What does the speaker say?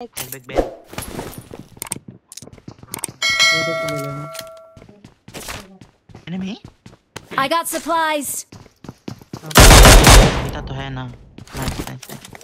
big Ben. Enemy? I got supplies. Nice, nice, nice.